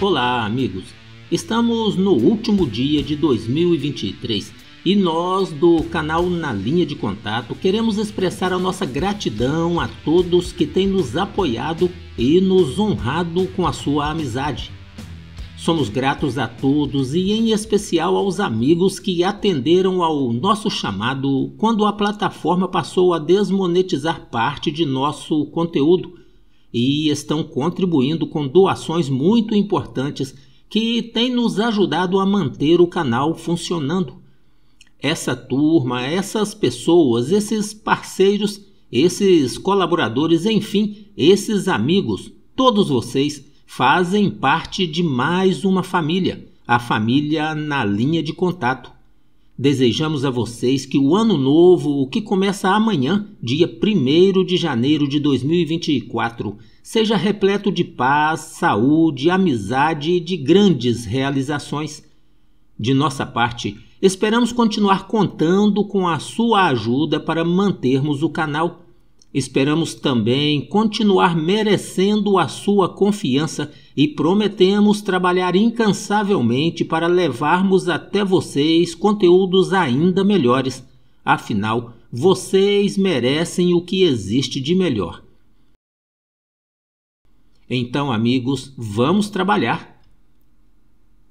Olá, amigos. Estamos no último dia de 2023 e nós do canal Na Linha de Contato queremos expressar a nossa gratidão a todos que têm nos apoiado e nos honrado com a sua amizade. Somos gratos a todos e em especial aos amigos que atenderam ao nosso chamado quando a plataforma passou a desmonetizar parte de nosso conteúdo e estão contribuindo com doações muito importantes que têm nos ajudado a manter o canal funcionando. Essa turma, essas pessoas, esses parceiros, esses colaboradores, enfim, esses amigos, todos vocês fazem parte de mais uma família, a família na linha de contato. Desejamos a vocês que o ano novo, que começa amanhã, dia 1 de janeiro de 2024, seja repleto de paz, saúde, amizade e de grandes realizações. De nossa parte, esperamos continuar contando com a sua ajuda para mantermos o canal Esperamos também continuar merecendo a sua confiança e prometemos trabalhar incansavelmente para levarmos até vocês conteúdos ainda melhores. Afinal, vocês merecem o que existe de melhor. Então, amigos, vamos trabalhar.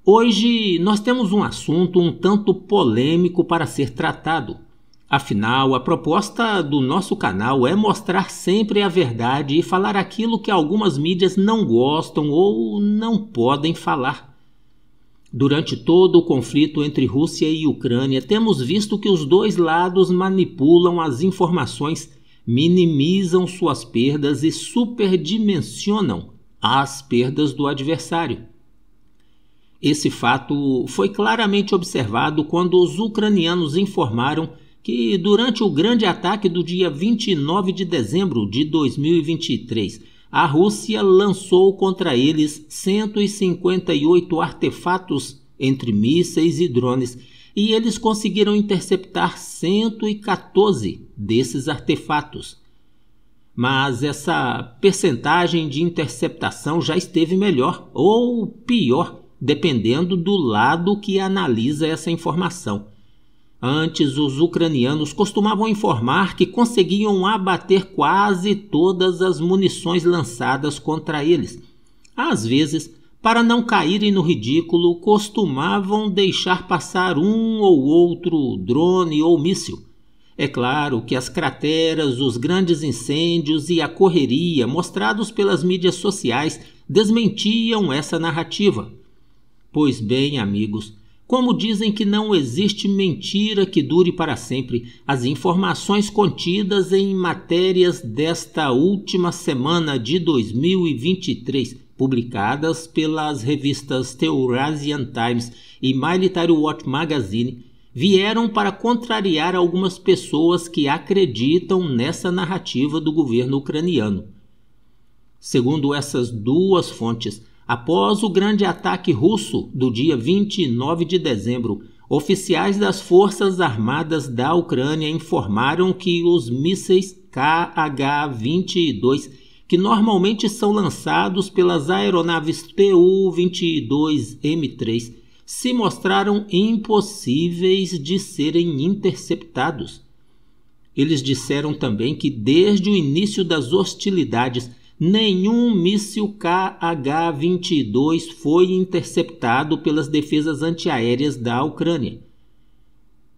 Hoje nós temos um assunto um tanto polêmico para ser tratado Afinal, a proposta do nosso canal é mostrar sempre a verdade e falar aquilo que algumas mídias não gostam ou não podem falar. Durante todo o conflito entre Rússia e Ucrânia, temos visto que os dois lados manipulam as informações, minimizam suas perdas e superdimensionam as perdas do adversário. Esse fato foi claramente observado quando os ucranianos informaram que durante o grande ataque do dia 29 de dezembro de 2023, a Rússia lançou contra eles 158 artefatos entre mísseis e drones, e eles conseguiram interceptar 114 desses artefatos. Mas essa percentagem de interceptação já esteve melhor ou pior, dependendo do lado que analisa essa informação. Antes, os ucranianos costumavam informar que conseguiam abater quase todas as munições lançadas contra eles. Às vezes, para não caírem no ridículo, costumavam deixar passar um ou outro drone ou míssil. É claro que as crateras, os grandes incêndios e a correria mostrados pelas mídias sociais desmentiam essa narrativa. Pois bem, amigos, como dizem que não existe mentira que dure para sempre, as informações contidas em matérias desta última semana de 2023, publicadas pelas revistas Eurasian Times e Military Watch Magazine, vieram para contrariar algumas pessoas que acreditam nessa narrativa do governo ucraniano. Segundo essas duas fontes, Após o grande ataque russo do dia 29 de dezembro, oficiais das Forças Armadas da Ucrânia informaram que os mísseis KH-22, que normalmente são lançados pelas aeronaves Tu-22M3, se mostraram impossíveis de serem interceptados. Eles disseram também que desde o início das hostilidades nenhum míssil KH-22 foi interceptado pelas defesas antiaéreas da Ucrânia.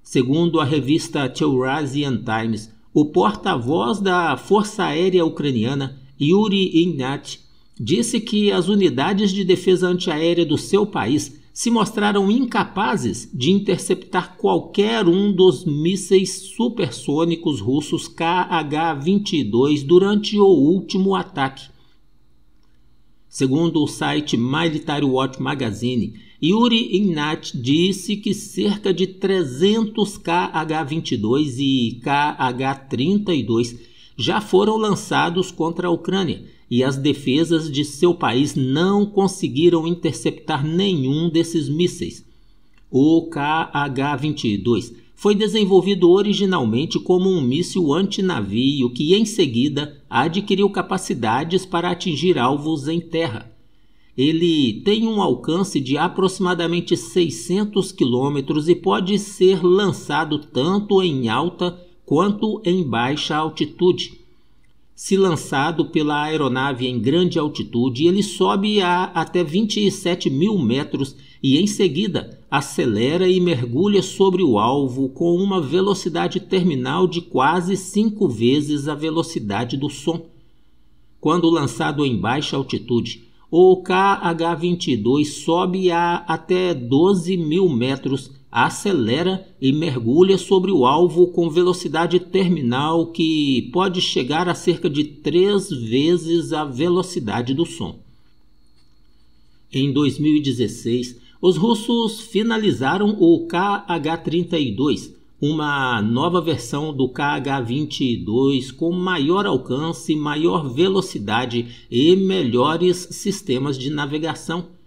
Segundo a revista Eurasian Times, o porta-voz da Força Aérea Ucraniana, Yuri Ignat, disse que as unidades de defesa antiaérea do seu país se mostraram incapazes de interceptar qualquer um dos mísseis supersônicos russos KH-22 durante o último ataque. Segundo o site Military Watch Magazine, Yuri Ignat disse que cerca de 300 KH-22 e KH-32 já foram lançados contra a Ucrânia e as defesas de seu país não conseguiram interceptar nenhum desses mísseis. O KH-22 foi desenvolvido originalmente como um míssil antinavio que, em seguida, adquiriu capacidades para atingir alvos em terra. Ele tem um alcance de aproximadamente 600 quilômetros e pode ser lançado tanto em alta quanto em baixa altitude. Se lançado pela aeronave em grande altitude, ele sobe a até 27 mil metros e, em seguida, acelera e mergulha sobre o alvo com uma velocidade terminal de quase cinco vezes a velocidade do som. Quando lançado em baixa altitude, o KH-22 sobe a até 12 mil metros, acelera e mergulha sobre o alvo com velocidade terminal que pode chegar a cerca de três vezes a velocidade do som. Em 2016, os russos finalizaram o KH-32, uma nova versão do KH-22 com maior alcance, maior velocidade e melhores sistemas de navegação.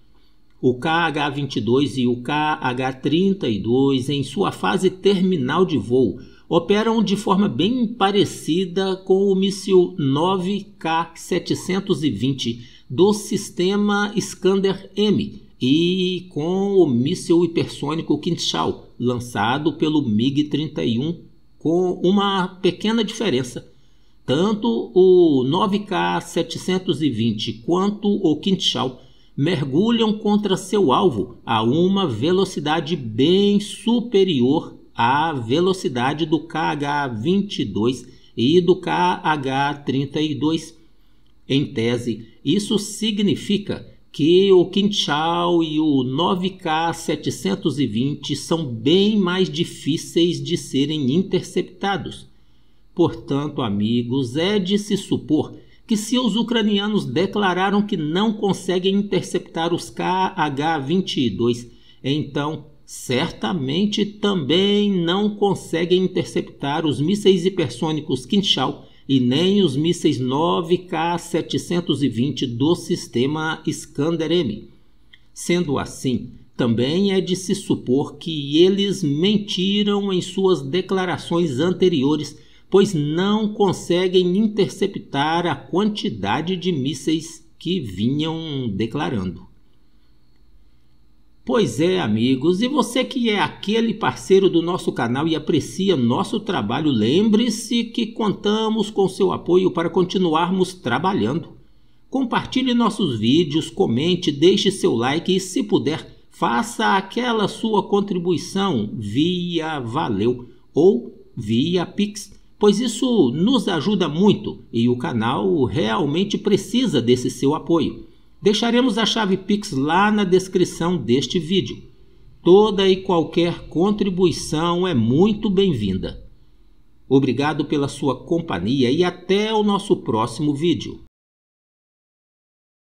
O KH-22 e o KH-32, em sua fase terminal de voo, operam de forma bem parecida com o míssil 9K-720 do sistema Iskander-M e com o míssil hipersônico Kinshal, lançado pelo MiG-31, com uma pequena diferença. Tanto o 9K-720 quanto o Kinshal mergulham contra seu alvo a uma velocidade bem superior à velocidade do KH-22 e do KH-32. Em tese, isso significa que o Quinchal e o 9K720 são bem mais difíceis de serem interceptados. Portanto, amigos, é de se supor que se os ucranianos declararam que não conseguem interceptar os KH-22, então certamente também não conseguem interceptar os mísseis hipersônicos Quinchal e nem os mísseis 9K720 do sistema Iskander-M. Sendo assim, também é de se supor que eles mentiram em suas declarações anteriores, pois não conseguem interceptar a quantidade de mísseis que vinham declarando. Pois é, amigos, e você que é aquele parceiro do nosso canal e aprecia nosso trabalho, lembre-se que contamos com seu apoio para continuarmos trabalhando. Compartilhe nossos vídeos, comente, deixe seu like e, se puder, faça aquela sua contribuição via Valeu ou via Pix, pois isso nos ajuda muito e o canal realmente precisa desse seu apoio. Deixaremos a chave Pix lá na descrição deste vídeo. Toda e qualquer contribuição é muito bem-vinda. Obrigado pela sua companhia e até o nosso próximo vídeo.